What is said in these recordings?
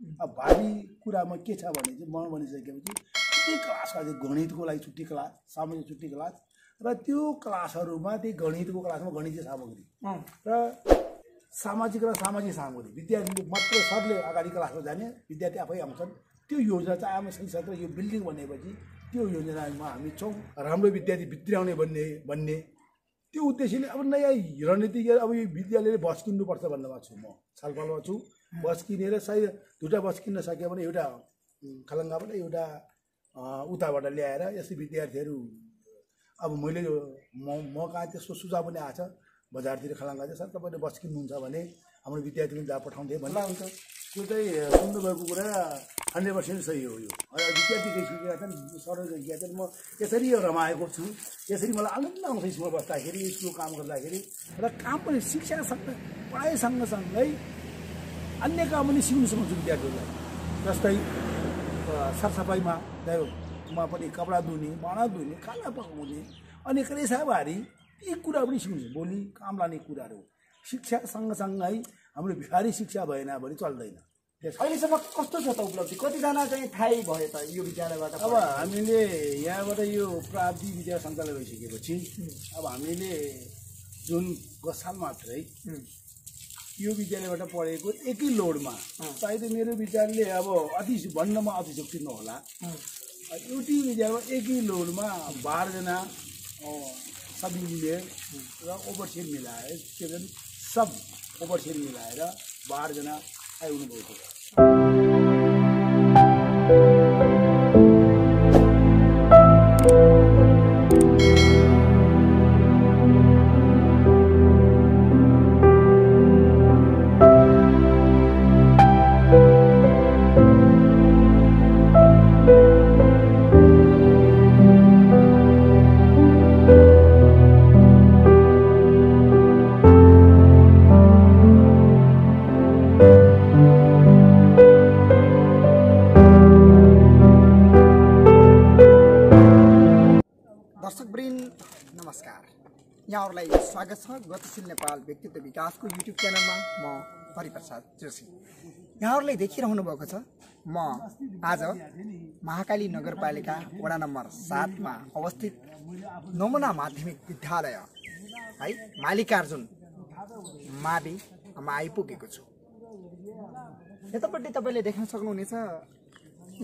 अब भावी कुरामा के छ भने चाहिँ म भनिसकेपछि क्लासमा चाहिँ गणितको लागि छुट्टी क्लास सामान्य छुट्टी क्लास र त्यो क्लासहरूमा त्यही गणितको क्लासमा गणितीय सामग्री र सामाजिक र सामाजिक सामग्री विद्यार्थीले मात्र सरले अगाडि क्लासमा जाने विद्यार्थी आफै आउँछन्। त्यो योजना चाहिँ आमा संसद र यो बिल्डिङ बनेपछि त्यो योजनामा हामी छौँ राम्रो विद्यार्थी भित्र्याउने भन्ने भन्ने। त्यो उद्देश्यले अब नयाँ रणनीति अब यो विद्यालयले बस किन्नुपर्छ भन्नेमा छु म छलफलमा छु। बस किनेर सायद दुइटा बस किन्न सक्यो भने एउटा खलङ्गाबाट एउटा उताबाट ल्याएर यसै विद्यार्थीहरू अब मैले म म कहाँ त्यस्तो सुझाव पनि आएको छ। बजारतिर खलाङ्गा चाहिँ सर तपाईँले बस किन्नुहुन्छ भने हाम्रो विद्यार्थी पनि जहाँ पठाउँथे भन्दा हुन्छ। त्यो चाहिँ सुन्नुभएको कुरा हन्ड्रेड पर्सेन्ट सही हो यो। अब विद्यार्थी केही सिकेका छन् सरले सिकेका छन्। म यसरी यो रमाएको छु। यसरी मलाई आनन्द आउँछ स्कुलमा बस्दाखेरि स्कुल काम गर्दाखेरि। र काम पनि शिक्षासँग पढाइ सँगसँगै अन्य काम पनि सिक्नु सक्छु विद्यार्थीहरूलाई। जस्तै सरसफाइमा मा पनि कपडा धुने भाँडा धुने खाना पकाउने अनि क्रेसाबारी यी कुरा पनि सिक्नु भोलि काम लाने कुराहरू। शिक्षा सँगसँगै हाम्रो बिहारी शिक्षा भएन भने चल्दैन। अहिलेसम्म कस्तो छ त उपलब्धि? कतिजना चाहिँ थाहै भयो त यो विद्यालयबाट अब हामीले यहाँबाट यो प्राविधिक विद्या सञ्चालन भइसकेपछि अब हामीले जुन गत साल मात्रै उम्, यो विद्यालयबाट पढेको एकै लोडमा सायद मेरो विचारले अब अति भन्नमा अतिशोक्ति नहोला। एउटै विद्यालयमा एकै लोडमा बाह्रजना सब इन्जिनियर र ओभरसियर मिलाएर भन्छ सब ओभरसियर मिलाएर बाह्रजना आइहुनु नमस्कार। यहाँहरूलाई स्वागत छ गतिशील नेपाल व्यक्तित्व विकासको युट्युब च्यानलमा म हरिप्रसाद जोशी। यहाँहरूले देखिरहनु भएको छ म आज महाकाली नगरपालिका वडा नम्बर सातमा अवस्थित नमुना माध्यमिक विद्यालय है मालिकार्जुन माविमा आइपुगेको छु। यतापट्टि तपाईँले देख्न सक्नुहुनेछ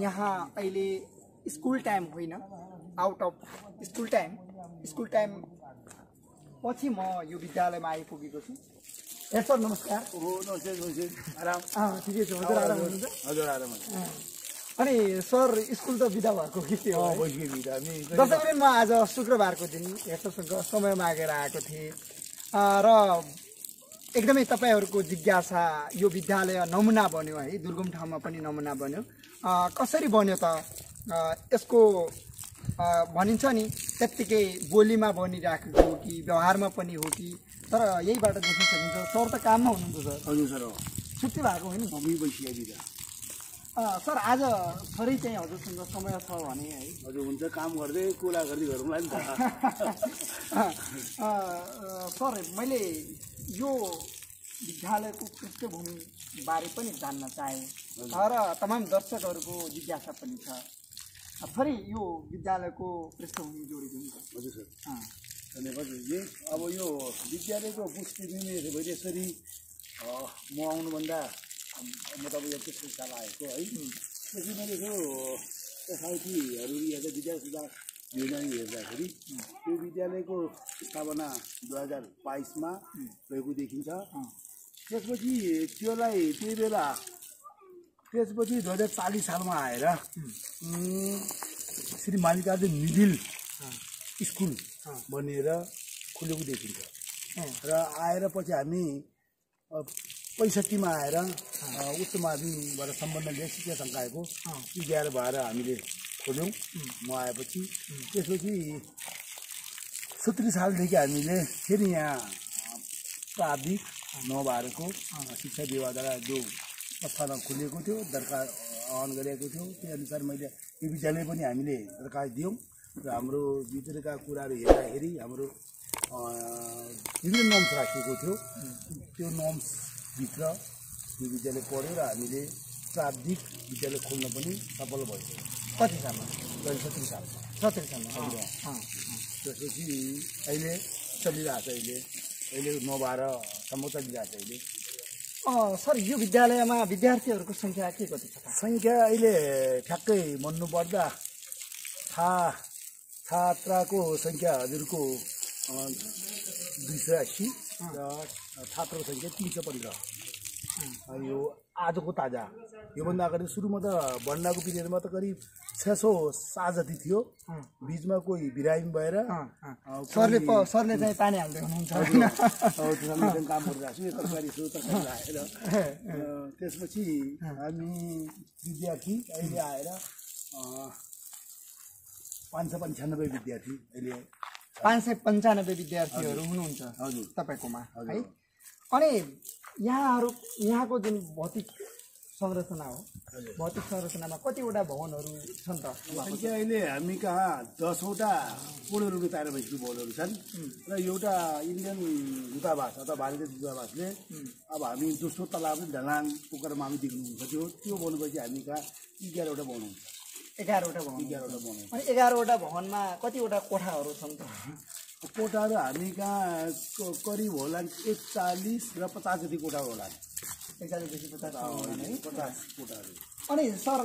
यहाँ अहिले स्कुल टाइम होइन out of school time. School time पछि म यो विद्यालयमा आइपुगेको छु। ए सर नमस्कार। हो नमस्ते नमस्ते। आराम। ठिकै छु। हजुर आराम हुनुहुन्छ? हजुर आराम। अनि सर स्कुल त बिदा भएको के बिदा। हामी दर्शकले म आज शुक्रबारको दिन यस्तोसँग समय मागेर आएको थिएँ। र एकदमै तपाईँहरूको जिज्ञासा यो विद्यालय नमुना बन्यो है। दुर्गम ठाउँमा पनि नमुना बन्यो। कसरी बन्यो त? यसको भनिन्छ नि त्यत्तिकै बोलीमा बनिराखेको हो कि व्यवहारमा पनि हो कि तर यहीबाट देख्न सकिन्छ। सर त काममा हुनुहुन्छ सर। हजुर सर। छुट्टी भएको होइन हामी सर आज थोरै चाहिँ हजुरसँग समय छ भने है। हजुर हुन्छ। काम गर्दै कुरा गर्दै गरौँला नि त। सर मैले यो विद्यालयको पृष्ठभूमि बारे पनि जान्न चाहेँ। र तमाम दर्शकहरूको जिज्ञासा पनि छ। थोरै यो विद्यालयको पृष्ठभूमि जोडिदिनु हजुर सर धन्यवाद अब यो विद्यालयको पुष्टिभूमि भयो यसरी म आउनुभन्दा म तपाईँ यस्तो संस्थान आएको है त्यसपछि मैले यसो एसआइटीहरू हेर्दा विद्यालय सुधार योजना हेर्दाखेरि यो विद्यालयको स्थापना दुई हजार बाइसमा भएको देखिन्छ त्यसपछि त्यसलाई त्यही बेला त्यसपछि दुई हजार चालिस सालमा आएर श्री मालिकार्जुन मिडिल स्कुल बनेर खुलेको देखिन्छ। र आएर पछि हामी पैँसठीमा आएर उच्च माध्यमिकबाट सम्बन्ध लिएर शिक्षा सङ्कायको विद्यालय भएर हामीले खोल्यौँ। म आएपछि त्यसपछि सत्तरी सालदेखि हामीले फेरि यहाँ प्राविधिक नभएको शिक्षा विभागद्वारा जो संस्थानमा खुलेको थियो दरकार आह्वान गरेको थियो। त्यही अनुसार मैले यो विद्यालय पनि हामीले दरखास्त दियौँ र हाम्रो भित्रका कुराहरू हेर्दाखेरि हाम्रो विभिन्न नर्म्स राखिएको थियो। त्यो नर्म्सभित्र यो विद्यालय पढ्यो र हामीले प्राविधिक विद्यालय खोल्न पनि सफल भएको कति सालमा सत्तरी सालमा। अँ, त्यसपछि अहिले चलिरहेको छ अहिले। अहिले नौ बाह्रसम्म चलिरहेको छ अहिले। सर यो विद्यालयमा विद्यार्थीहरूको सङ्ख्या के कति छ? सङ्ख्या अहिले ठ्याक्कै भन्नुपर्दा छा छात्राको सङ्ख्या हजुरको दुई सय अस्सी र छात्रको सङ्ख्या तिन सय पन्ध्र यो आजको ताजा। योभन्दा अगाडि सुरुमा त भण्डाको पिरियडमा त करिब छ सौ सात जति थियो। बिचमा कोही बिरामी भएर सरले सरले चाहिँ पानी हाल्दै हुनुहुन्छ काम गरिरहेको छु अँ, त्यसपछि हामी विद्यार्थी अहिले आएर पाँच सय पन्चानब्बे विद्यार्थी अहिले। पाँच सय पन्चानब्बे विद्यार्थीहरू हुनुहुन्छ हजुर। तपाईँकोमा है? हजुर। अनि यहाँहरू यहाँको जुन भौतिक संरचना हो भौतिक संरचनामा कतिवटा भवनहरू छन् त? अहिले हामी कहाँ दसवटा पूर्ण रूपले तयार भएका भवनहरू छन्। र एउटा इन्डियन दूतावास अथवा भारतीय दूतावासले अब हामी दोस्रो तलाब ढलान पोखरमा हामी देख्नुहुन्छ त्यो। त्यो बनाएपछि हामी कहाँ एघारवटा भवन हुन्छ। एघारवटा भवन एघारवटा भवन अनि एघारवटा भवनमा कतिवटा कोठाहरू छन् त? कोठाहरू हामी कहाँ करिब होला एकचालिस र पचास जति कोठा होला एकचालिसदेखि पचास पचास कोठाहरू। अनि सर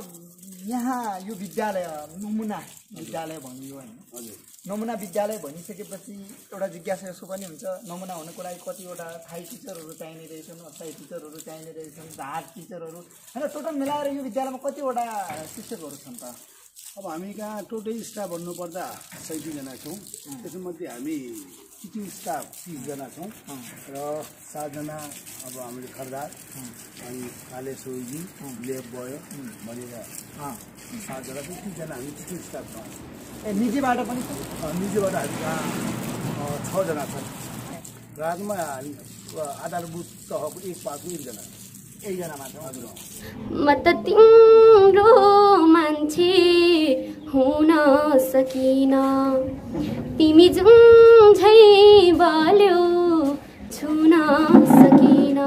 यहाँ यो विद्यालय नमुना विद्यालय भनियो होइन। हजुर। नमुना विद्यालय भनिसकेपछि एउटा जिज्ञासा यसो पनि हुन्छ नमुना हुनुको लागि कतिवटा थाई टिचरहरू चाहिने रहेछन् अस्थायी टिचरहरू चाहिने रहेछन् झाट टिचरहरू। होइन टोटल मिलाएर यो विद्यालयमा कतिवटा शिक्षकहरू छन् त? अब हामी कहाँ टोटल स्टाफ भन्नुपर्दा सैँतिसजना छौँ। त्यसमध्ये हामी टिचिङ स्टाफ तिसजना छौँ। र सातजना अब हामीले खरदार। अनि काले सोही लेब भयो भनेर। सातजना चाहिँ तिसजना हामी टिचिङ स्टाफ छौँ। ए निजीबाट पनि निजीबाट हामी कहाँ छजना छन् रातमा हामी आधारभूत तहको एक पासको एकजना। एकजना मात्र। हजुर। म त तिम्रो मान्छे हुन सकिन। तिमी जुन बल्यो छुन सकिन।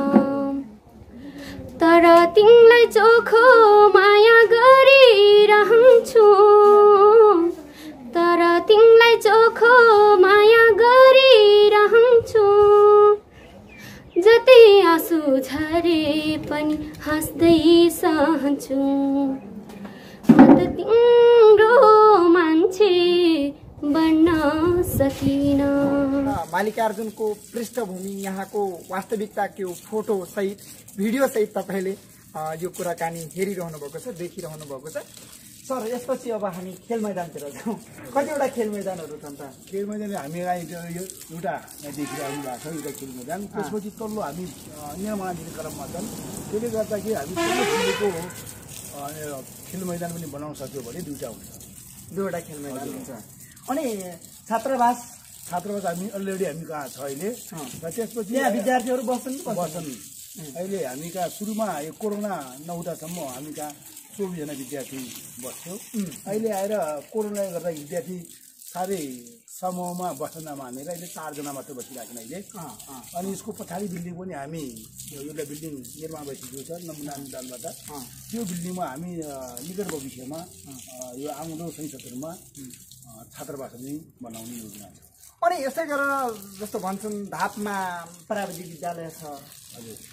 तर तिमीलाई चोखो माया गरिरहन्छु तर तिमीलाई चोखो माया गरिरहन्छु जति आँसु झरे पनि हाँस्दै सहन्छु। तिम्रो मान्छे बन्न सकिन। मालिकार्जुनको पृष्ठभूमि यहाँको वास्तविकता के हो फोटो सहित भिडियो सहित तपाईँले यो कुराकानी हेरिरहनु भएको छ देखिरहनु भएको छ। सर यसपछि अब हामी खेल मैदानतिर जाउँ। कतिवटा खेल मैदानहरू छन् त? खेल मैदान हामी यो एउटा देखिरहनु भएको छ एउटा खेल मैदान। त्यसपछि तल्लो हामी अ, निर्माणाधीन क्रममा छन् त्यसले गर्दाखेरि हामी खेल मैदान पनि बनाउन सक्यो भने दुइटा हुन्छ। दुईवटा खेल मैदान हुन्छ। अनि छात्रावास छात्रावास हामी अलरेडी हामी कहाँ छ अहिले। र त्यसपछि विद्यार्थीहरू बस्छन्? बस्छन्। अहिले हामी कहाँ सुरुमा यो कोरोना नहुँदासम्म हामी कहाँ चौबिसजना विद्यार्थी बस्थ्यौँ अहिले आएर कोरोनाले गर्दा विद्यार्थी साह्रै समूहमा बस्न नमानेर अहिले चारजना मात्र बसिरहेको छन् अहिले। अनि यसको पछाडि बिल्डिङ पनि हामी एउटा बिल्डिङ निर्माण भइसकेको छ नमुना अनुदानबाट। त्यो बिल्डिङमा हामी निकट भविष्यमा यो आउँदो संसदहरूमा छात्रावास पनि बनाउने योजना छ। अनि यसै गरेर जस्तो भन्छन् धापमा प्राविधिक विद्यालय छ।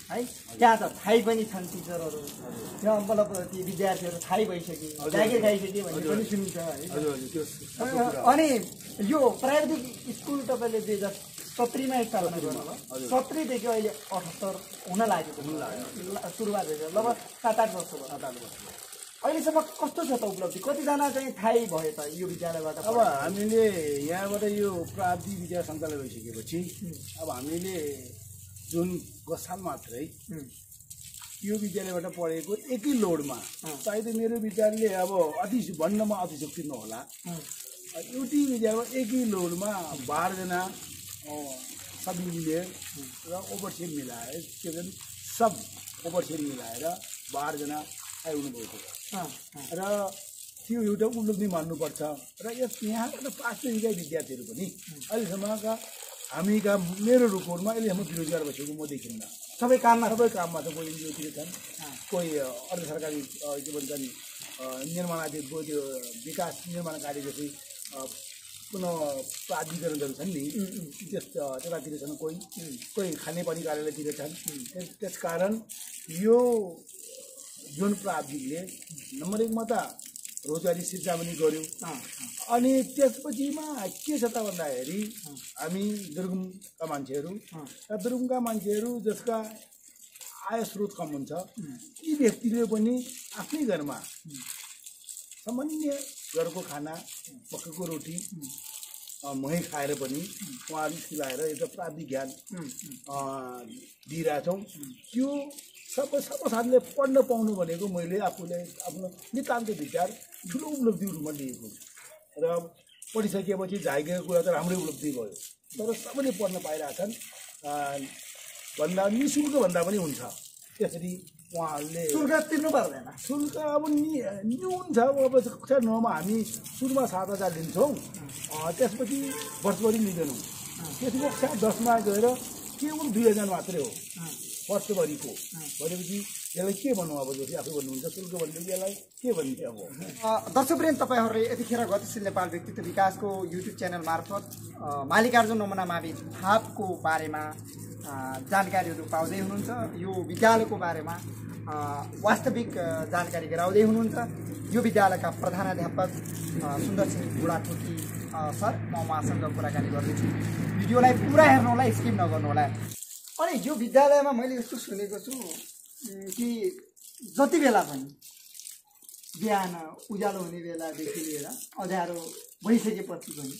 है? त्यहाँ त थाहै पनि छन् टिचरहरू। त्यहाँ मतलब ती विद्यार्थीहरू थाहै भइसके। जागिर खाइसके भन्ने पनि सुनिन्छ है? अनि यो प्राविधिक स्कुल तपाईँले दुई हजार सत्रीमा स्थापना गर्नुभयो। सत्रीदेखि अहिले अठहत्तर हुन लागेको सुरुवात भइसक्यो। लगभग सात आठ वर्ष भयो। अहिलेसम्म कस्तो छ त उपलब्धि? कतिजना चाहिँ थाहै भयो त यो विद्यालयबाट अब हामीले यहाँबाट यो प्राविधिक विद्या सञ्चालन भइसकेपछि अब हामीले जुन गत साल मात्रै यो विद्यालयबाट पढेको एकै लोडमा सायद मेरो विद्यालयले अब अति भन्नमा अतिशक्ति नहोला। एउटै विद्यालयमा एकै लोडमा बाह्रजना सब इन्जिनियर र ओभरसियर मिलाएर के भन्छ सब ओभरसियर मिलाएर बाह्रजना आइहुनु भएको छ र त्यो एउटा उपलब्धि मान्नुपर्छ। र यस यहाँका त पाँचजना विद्यार्थीहरू पनि अहिलेसम्मका हामीका मेरो रुकोरमा अहिलेसम्म बेरोजगार भइसकेको म देखिन्न। सबै काममा? सबै काममा छ कोही एनजिओतिर छन् कोही अर्ध सरकारी के भन्छन् अ, निर्माण आदि त्यो विकास निर्माण कार्य जस्तै पुनः प्राधिकरणहरू छन् नि। त्यस त्यतातिर छन् कोही। कोही खानेपानी कार्यालयतिर छन्। त्यस त्यसकारण यो जुन प्राविधिकले नम्बर एकमा त रोजगारी सिर्जना पनि गर्यो अनि त्यसपछिमा के छ त भन्दाखेरि हामी दुर्गमका मान्छेहरू र दुर्गमका मान्छेहरू जसका आय स्रोत कम हुन्छ यी व्यक्तिले पनि आफ्नै घरमा सामान्य घरको खाना मकैको रोटी मही खाएर पनि उहाँहरू सिलाएर एउटा प्राविधिक ज्ञान दिइरहेछौँ। त्यो सबै सर्वसाधारणले पढ्न पाउनु भनेको मैले आफूले आफ्नो नितान्त विचार ठुलो उपलब्धिको रूपमा लिएको र पढिसकेपछि झाइगएको कुरा त राम्रै उपलब्धि भयो। तर सबैले पढ्न पाइरहेछन् भन्दा नि शुल्क भन्दा पनि हुन्छ। त्यसरी उहाँहरूले शुल्क तिर्नु पर्दैन। शुल्क अब नि न्यून छ अब कक्षा नौमा हामी सुरुमा सात हजार लिन्छौँ। त्यसपछि वर्षभरि लिँदैनौँ त्यसपछि कक्षा दसमा गएर केवल दुई हजार मात्रै हो। वर्षभरिको। भनेपछि यसलाई के भनौँ अब जस्तै आफै भन्नुहुन्छ शुल्क भनेपछि यसलाई के भन्ने अब? दर्शकप्रेम तपाईँहरूले यतिखेर गतिशील नेपाल व्यक्तित्व विकासको युट्युब च्यानल मार्फत मालिकार्जुन नमुना मावि थापको बारेमा जानकारीहरू पाउँदै हुनुहुन्छ। यो विद्यालयको बारेमा वास्तविक जानकारी गराउँदै हुनुहुन्छ। यो विद्यालयका प्रधानाध्यापक सुन्दर सिंह बुढाथोकी सर म उहाँसँग कुराकानी गर्दैछु। भिडियोलाई पुरा हेर्नु होला स्किप नगर्नु होला अनि यो विद्यालयमा मैले यस्तो सुनेको छु कि जति बेला पनि बिहान उज्यालो हुने बेलादेखि लिएर अँध्यारो भइसकेपछि पनि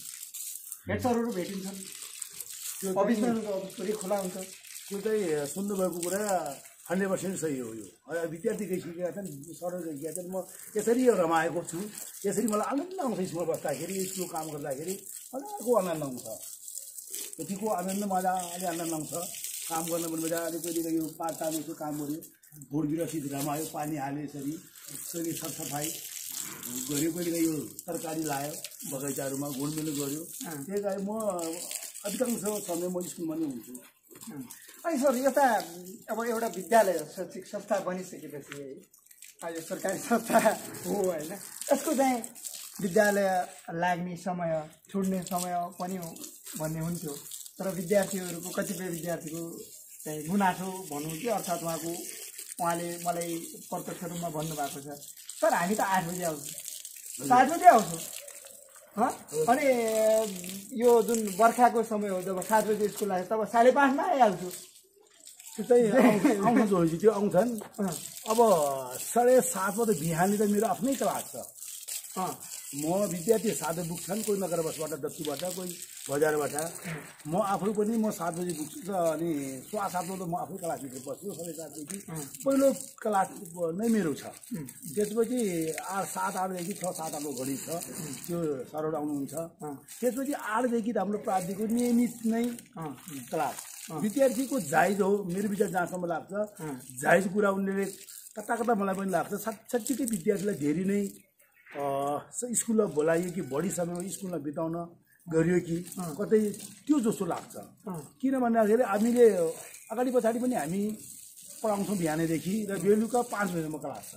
भेटसरहरू भेटिन्छन्। त्यो पनि खुला हुन्छ। त्यो चाहिँ सुन्नुभएको कुरा हन्ड्रेड पर्सेन्ट सही हो यो। विद्यार्थी गइसकेका छन् सरल गइसकेका छन्। म यसरी यो रमाएको छु। यसरी मलाई आनन्द आउँछ स्कुलमा बस्दाखेरि स्कुल काम गर्दाखेरि। मजाको आनन्द आउँछ। यतिको आनन्द मजाले आनन्द आउँछ। काम गर्न पनि मजाले कहिले यो ताम यसो काम गऱ्यो भोट बिरसित रमायो पानी हाल्यो यसरी। कहिले सरसफाइ गऱ्यो कहिले यो तरकारी लायो बगैँचाहरूमा घुलमिल गऱ्यो त्यही कारण म अधिकांश समय म स्कुलमा नै हुन्छु। अनि सर यता अब एउटा विद्यालय शैक्षिक संस्था बनिसकेपछि है यो सरकारी संस्था हो होइन। यसको चाहिँ विद्यालय लाग्ने समय छुट्ने समय पनि हो भन्ने हुन्थ्यो। तर विद्यार्थीहरूको कतिपय विद्यार्थीको चाहिँ गुनासो भनौँ कि अर्थात् उहाँको उहाँले मलाई प्रत्यक्ष रूपमा भन्नुभएको छ। सर हामी त आठ बजी आउँछौँ। सात बजी आउँछौँ? अनि यो जुन बर्खाको समय हो जब सात बजी स्कुल लाग्छ तब साढे पाँचमा आइहाल्छु। चाहिँ त्यो आउँछन्। अब साढे सातमा त बिहानै त मेरो आफ्नै क्लास छ। म विद्यार्थी साधु पुग्छन् कोही नगर बसबाट दत्तुबाट कोही बजारबाट। म आफू पनि म सात बजी पुग्छु र अनि सोवा सातमा त म आफै क्लासभित्र बस्छु साढे सातदेखि पहिलो क्लास नै मेरो छ। त्यसपछि आठ सात आठदेखि छ सात आठको घडी छ त्यो सरहरू आउनुहुन्छ। त्यसपछि आठदेखि त हाम्रो प्राविधिकको नियमित नै क्लास। विद्यार्थीको जायज हो मेरो विचार जहाँसम्म लाग्छ जायज कुरा उनले कता कता मलाई पनि लाग्छ साँच्चीकै विद्यार्थीलाई धेरै नै अँ, स- स्कुलमा बोलाइयो कि बढी समय स्कुलमा बिताउन गरियो कि कतै त्यो जस्तो लाग्छ। किन भन्दाखेरि हामीले अगाडि पछाडि पनि हामी पढाउँछौँ बिहानैदेखि र बेलुका पाँच बजीसम्म क्लास छ।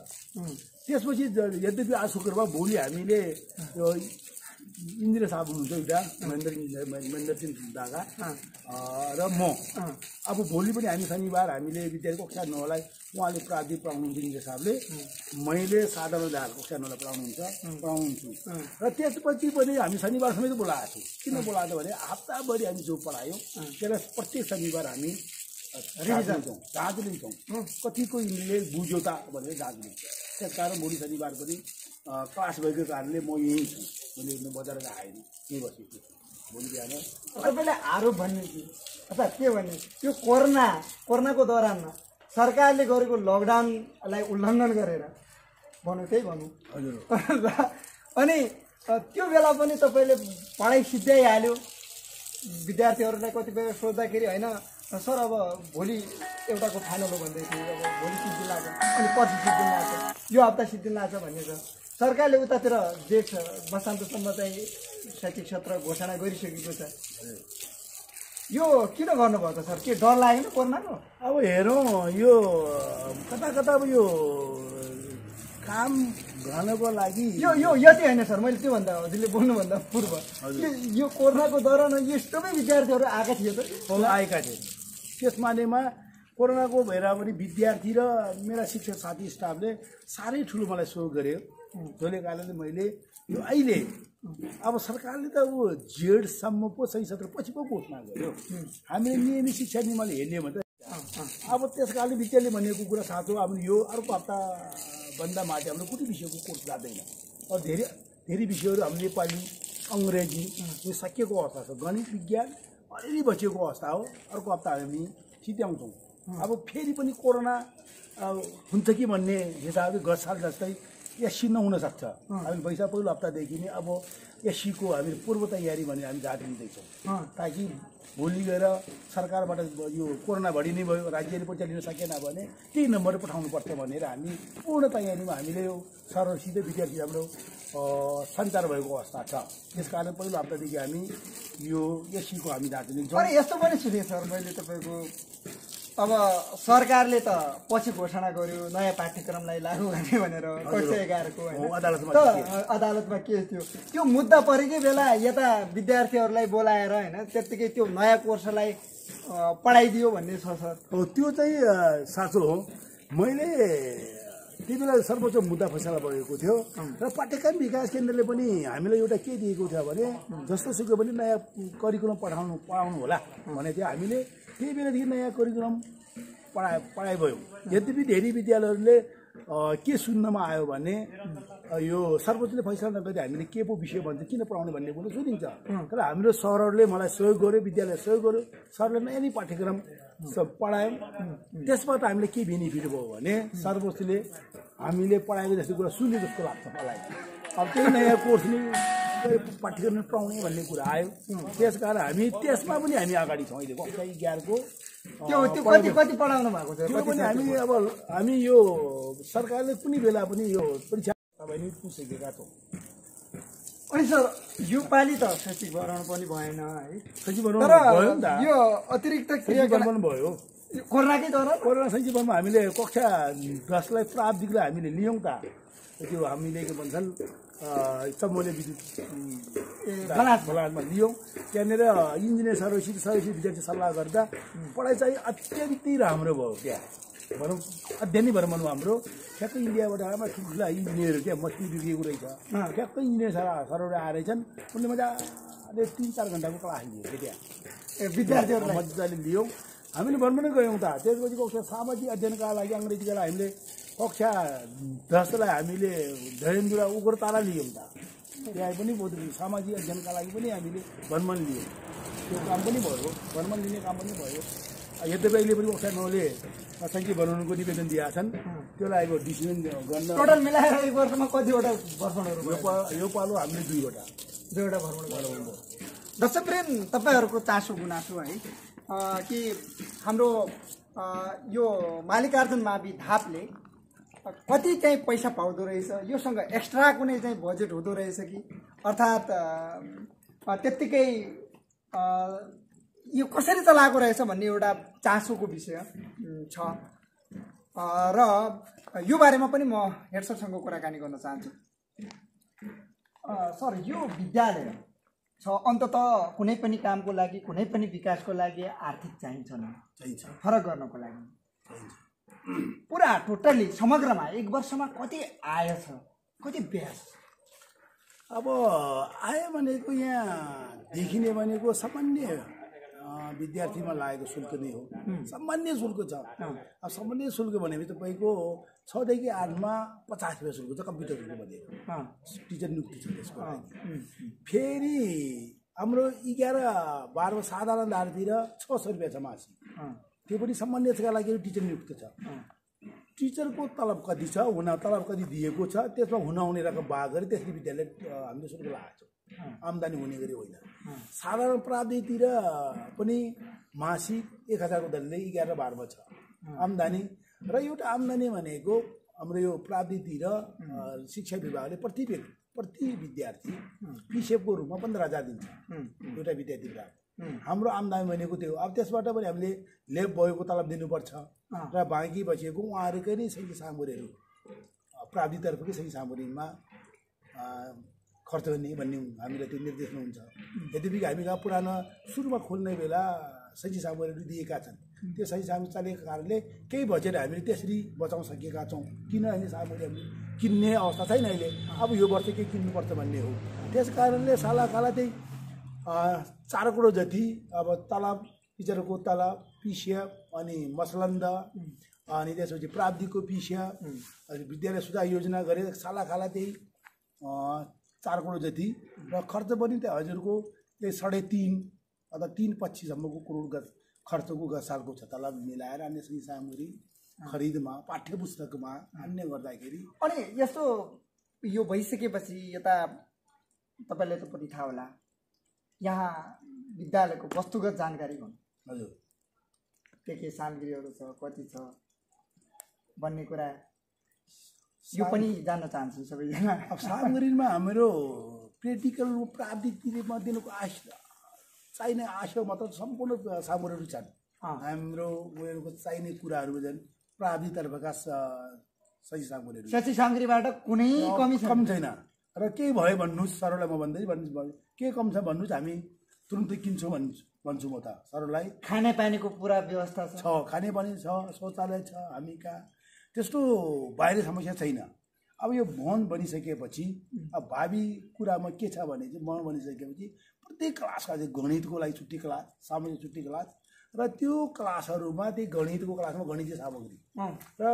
त्यसपछि यद्यपि आज शुक्रबार भोलि हामीले इन्दिरा साहब हुनुहुन्छ एउटा महेन्द्र महेन्द्र सिंह दागा र म अब भोलि पनि हामी शनिबार हामीले विद्यार्थी कक्षा नौलाई उहाँले प्राविधिक पढाउनुहुन्छ इन्दिरा साहबले मैले साधारण दाहरू कक्षा नौलाई पढाउनुहुन्छ पढाउनुहुन्छ र त्यसपछि पनि हामी शनिबार समेत बोलाएको छौँ किन बोलाएको भने हप्ताभरि हामी जो पढायो त्यसलाई प्रत्येक शनिबार हामी लिन्छौँ कतिको यिनीहरूले बुझ्यो त भनेर लिन्छ त्यस कारण भोलि शनिबार पनि क्लास भएको कारणले म यहीँ छु मैले बजार आएन। यहीँ बसेको छु भोलि बिहान। तपाईँले आरोप भन्ने कि? अर्थात् के भन्ने यो कोरोना कोरोनाको दौरानमा सरकारले गरेको लकडाउनलाई उल्लङ्घन गरेर भनौँ त्यही भनौँ हजुर। अनि त्यो बेला पनि तपाईँले पढाइ सिद्ध्याइहाल्यो। विद्यार्थीहरूलाई कतिपय सोद्धाखेरि होइन सर अब भोलि एउटाको फाइनल हो भन्दै थियो अब भोलि सिद्ध लाग्छ। अनि पछि सिद्ध लाग्छ। यो हप्ता सिद्ध लाग्छ भन्ने छ। सरकारले उतातिर जेठ वसान्तसम्म चाहिँ शैक्षिक सत्र घोषणा गरिसकेको छ। यो किन गर्नुभयो त सर? के डर लागेन कोरोनाको? अब हेरौँ यो कता कता अब यो काम गर्नको लागि यो यो यति होइन सर मैले त्योभन्दा हजुरले बोल्नुभन्दा पूर्व। यो- कोरोनाको दौरान यस्तोमै विद्यार्थीहरू आएका थिए त? आएका थिए। त्यस मानेमा कोरोनाको भएर पनि विद्यार्थी र मेरा शिक्षक साथी स्टाफले साह्रै ठुलो मलाई सहयोग गर्यो। जसले कारणले मैले यो अहिले अब सरकारले त अब जेडसम्म पो सही सत्र पछि पो घोषणा गर्यो हामीले नियमित शिक्षा नियमले हेर्ने भने त अब त्यस कारणले विद्यालय भनेको कुरा साँचो अब यो अर्को हप्ताभन्दा माथि हाम्रो कुनै विषयको कोर्स जाँदैन। अब धेरै धेरै विषयहरू हाम्रो नेपाली अङ्ग्रेजी यो सकिएको अवस्था छ। गणित विज्ञान अलिअलि बचिएको अवस्था हो। अर्को हप्ता हामी सिध्याउँछौँ अब फेरि पनि कोरोना हुन्छ कि भन्ने हिसाबले गत साल जस्तै एससी नहुन सक्छ। हामी वैशाख पहिलो हप्तादेखि नै अब एससीको हामी पूर्व तयारी भनेर हामी अँ। ताकि भोलि गएर सरकारबाट यो कोरोना बढी नै भयो राज्यले पैसा लिन सकेन भने त्यही नम्बर पठाउनुपर्छ भनेर हामी पूर्ण तयारीमा हामीले यो सरसित विद्यार्थी हाम्रो सञ्चार भएको अवस्था छ। त्यस कारण पहिलो हप्तादेखि हामी यो एससीको हामी अरे यस्तो पनि सुनेँ सर मैले तपाईँको अब सरकारले त पछि घोषणा गर्यो नयाँ पाठ्यक्रमलाई लागू गर्ने भनेर कक्षा एघारको अदालतमा केस। केस थियो? त्यो मुद्दा परेकै बेला यता विद्यार्थीहरूलाई बोलाएर होइन त्यत्तिकै त्यो नयाँ कोर्सलाई पढाइदियो भन्ने छ सर। हो त्यो चाहिँ साँचो हो। मैले त्यति बेला सर्वोच्च मुद्दा फैसला भएको थियो। र पाठ्यक्रम विकास केन्द्रले पनि हामीलाई एउटा के दिएको थियो भने जस्तो सुकै पनि नयाँ करिकुलम पढाउनु पढाउनु होला भने थियो हामीले त्यही बेलादेखि नयाँ करिकुलम पढा पढाइ भयो यद्यपि धेरै विद्यालयहरूले के सुन्नमा आयो भने यो सर्वोच्चले फैसला नगरी हामीले के पो विषय भन्छ किन पढाउने भन्ने कुरो सुनिन्छ तर हाम्रो सरहरूले मलाई सहयोग गर्यो विद्यालय सहयोग गर्यो। सरले नयाँ नै पाठ्यक्रम सब पढायौँ। त्यसबाट हामीले के बेनिफिट भयो भने सर्वोच्चले हामीले पढाएको जस्तो कुरा सुने जस्तो लाग्छ मलाई। अब त्यही नयाँ कोर्स नै पाठ्यक्रम पढाउने भन्ने कुरा आयो। त्यस कारण हामी त्यसमा पनि हामी अगाडि छौँ अहिले कक्षा एघारको त्यो त्यो कति कति पढाउनु भएको छ? त्यो पनि हामी अब हामी यो सरकारले कुनै बेला पनि यो परीक्षा तपाईँ पुगिसकेका छौँ। अनि सर योपालि त शैक्षिकरण पनि भएन है? सचिव तर भयो नि त। यो अतिरिक्त क्रियाकलाप भयो। कोरोनाकै दौरान? कोरोना सञ्जीवनमा हामीले कक्षा दसलाई प्राविधिकलाई हामीले लियौँ त। त्यो हामीले के भन्छन् चम्मोले विद्युत उम्, ए, फलास फलानमा लियौँ त्यहाँनिर इन्जिनियर सरसित सरसित विद्यार्थी सल्लाह गर्दा पढाइ चाहिँ अत्यन्तै राम्रो भयो त्यहाँ भनौँ अध्ययन नै भएर भनौँ हाम्रो ठ्याक्कै इन्डियाबाट आमा ठुल्ठुला इन्जिनियरहरू क्या मस्ती बिग्रिएको रहेछ ठ्याक्कै इन्जिनियर सर सरहरू आएछन् उनले मजाले तिन चार घन्टाको क्लास लिएको त्यहाँ ए, विद्यार्थीहरूलाई मजाले लियौँ हामीले भनौँ गयौँ त त्यसपछि सामाजिक अध्ययनका लागि अङ्ग्रेजीका लागि हामीले कक्षा दसलाई हामीले धैर्यन्दुरा उग्रतारा लियौँ त। त्यहाँ पनि बहुत सामाजिक अध्ययनका लागि पनि हामीले भनमन लियौँ। त्यो काम पनि भयो भनमन लिने काम पनि भयो। यद्यपि अहिले पनि कक्षा नौले सङ्ख्या बनाउनुको निवेदन दिएका छन्। त्यसलाई अब डिसिजन गर्न टोटल मिलाएर एक वर्षमा कतिवटा भर्सणहरू यो भयो पा- यो पालो हामीले दुईवटा। दुईवटा भर्सण भयो। दर्शक प्रेम तपाईँहरूको चासो गुनासो है। कि हाम्रो यो मालिकार्जुन मावि धापले कति चाहिँ पैसा पाउँदो रहेछ? योसँग एक्स्ट्रा कुनै चाहिँ बजेट हुँदो रहेछ कि? अर्थात् त्यत्तिकै यो कसरी चलाएको रहेछ भन्ने एउटा चासोको विषय छ। र यो बारेमा पनि म हेड सरसँग कुराकानी गर्न चाहन्छु। सर यो विद्यालय छ अन्तत कुनै पनि कामको लागि कुनै पनि विकासको लागि आर्थिक चाहिन्छ नि चाहिन्छ। फरक गर्नको लागि। पुरा टोटल्ली समग्रमा एक वर्षमा कति आय छ? कति ब्याज अब आयो भनेको यहाँ देखिने भनेको सामान्य विद्यार्थीमा लागेको शुल्क नै हो। सामान्य शुल्क छ। अब सामान्य शुल्क भनेपछि तपाईँको छदेखि आठमा पचास रुपियाँ शुल्क छ कम्प्युटर शुल्क भनेको। अँ, टिचर नियुक्ति छ त्यसको फेरि हाम्रो एघार बाह्र साधारण धारतिर छ सय रुपियाँ छ मासिक। त्यो पनि सामान्यका लागि टिचर नियुक्त छ। टिचरको तलब कति छ हुन तलब कति दिएको छ त्यसमा हुनहुने रकम भाग गरी त्यसले विद्यालय हामीले शुल्क लगाएको छौँ। आम्दानी हुने गरी होइन। साधारण प्राविधिकतिर पनि मासिक एक हजारको दरले एघार बाह्रमा छ। आम्दानी। र एउटा आम्दानी भनेको हाम्रो यो प्राविधिकतिर अ, शिक्षा विभागले प्रति व्यक्ति प्रति विद्यार्थी पिसेपको रूपमा पन्ध्र हजार दिन्छ। एउटा विद्यार्थीलाई हाम्रो आम्दानी भनेको त्यो अब त्यसबाट पनि हामीले लेप भएको तलब दिनुपर्छ। र बाँकी बचेको उहाँहरूकै नै सही सामग्रीहरू प्राविधिकतर्फकै सही सामग्रीमा खर्च गर्ने भन्ने हामीलाई त्यो निर्देश हुन्छ यद्यपि हामी कहाँ पुरानो सुरुमा खोल्ने बेला सही सामग्रीहरू दिएका छन्। त्यो सही सामग्री चलेको कारणले केही बजेट हामीले त्यसरी बचाउन सकेका छौँ। किन अहिले सामग्री हामीले किन्ने अवस्था छैन अहिले? अब यो वर्ष के किन्नुपर्छ भन्ने हो। त्यस कारणले साला काला त्यही अ, चार करोड जति अब तलब टिचरको तलब पिसिएफ अनि मसलन्द अनि त्यसपछि प्राविधिकको पिसिएफ अनि विद्यालय सुधार योजना गरे साला खाला त्यही चार करोड जति। र खर्च पनि त्यहाँ हजुरको त्यही साढे तिन अथवा तिन पच्चिससम्मको करोड खर्चको गत सालको छ तलब मिलाएर अन्य सबै सामग्री खरिदमा पाठ्य पुस्तकमा अन्य गर्दाखेरि। अनि यस्तो यो भइसकेपछि यता तपाईँलाई त पनि थाहा होला यहाँ विद्यालयको वस्तुगत जानकारी हुन्। हजुर। के के सामग्रीहरू छ कति छ भन्ने कुरा यो पनि जान्न चाहन्छु सबैजना। अब सामग्रीमा हाम्रो प्र्याक्टिकल प्राविधिकमा दिनुको आश चाहिने आशय मात्र सम्पूर्ण सामग्रीहरू छन्। हाम्रो उयोहरूको चाहिने कुराहरू छन् प्राविधिकतर्फका सही सामग्रीहरू। शैक्षिक सामग्रीबाट कुनै कमी कम छैन। र केही भयो भन्नुहोस् सरलाई म भन्दै भन्नु के कम छ भन्नुहोस् हामी तुरुन्तै किन्छौँ भन्छु भन्छु म त सरलाई। खानेपानीको पुरा व्यवस्था छ। खानेपानी छ शौचालय छ हामी कहाँ? त्यस्तो बाहिर समस्या छैन। अब यो भवन बनिसकेपछि अब भावी कुरामा के छ भने चाहिँ भवन बनिसकेपछि प्रत्येक क्लासका चाहिँ गणितको लागि छुट्टी क्लास सामान्य छुट्टी क्लास र त्यो क्लासहरूमा त्यही गणितको क्लासमा गणितीय सामग्री। र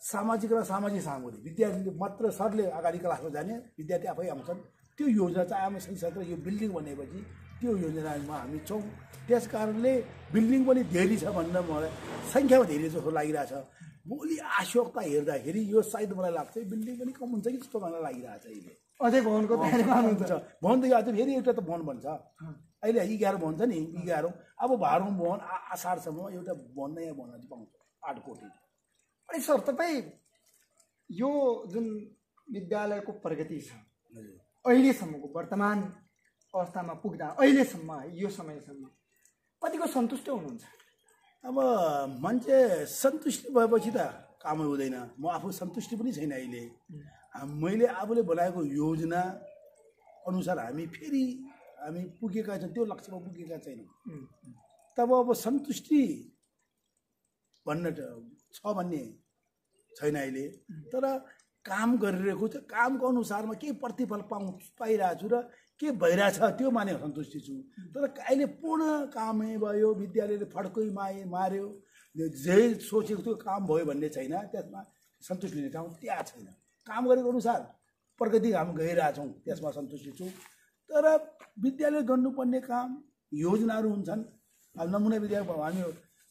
सामाजिक र सामाजिक सामग्री। विद्यार्थीले मात्र सरले अगाडि क्लासमा जाने विद्यार्थी आफै आउँछन्। त्यो योजना चाहिँ आमा संसद र यो बिल्डिङ बनेपछि त्यो योजनामा हामी छौँ। त्यस कारणले बिल्डिङ पनि धेरै छ भनेर मलाई सङ्ख्यामा धेरै जस्तो लागिरहेछ। भोलि आवश्यकता हेर्दाखेरि यो सायद मलाई लाग्छ बिल्डिङ पनि कम हुन्छ कि जस्तो मलाई लागिरहेछ अहिले। अझै भवनको भवन त यो अझ फेरि एउटा त भवन भन्छ अहिले एघार भवन छ नि एघारौँ। अब बाह्रौँ भवन आ- असारसम्म एउटा भवन नयाँ भवन पाउँछ। आठ कोटी। अनि सर तपाईँ यो जुन विद्यालयको प्रगति छ अहिलेसम्मको वर्तमान अवस्थामा पुग्दा अहिलेसम्म है यो समयसम्म कतिको सन्तुष्ट हुनुहुन्छ? अब मान्छे सन्तुष्टि भएपछि त कामै हुँदैन। म आफू सन्तुष्टि पनि छैन अहिले। मैले आफूले बनाएको योजना अनुसार हामी फेरि हामी पुगेका छौँ त्यो लक्ष्यमा पुगेका छैनौँ। तब अब सन्तुष्टि भन्न छ भन्ने छैन अहिले। तर काम गरिरहेको छ। कामको अनुसारमा के प्रतिफल पाउ पाइरहेको छु र के भइरहेछ त्यो माने सन्तुष्टि छु। तर अहिले पूर्ण कामै भयो विद्यालयले फड्कै माए मार्यो जे सोचेको त्यो काम भयो भन्ने छैन। त्यसमा सन्तुष्टि लिने ठाउँ त्यहाँ छैन। काम गरेको अनुसार प्रगति हामी गइरहेछौँ त्यसमा सन्तुष्टि छु। तर विद्यालय गर्नुपर्ने काम योजनाहरू हुन्छन्। अब नमुना विद्यालय हामी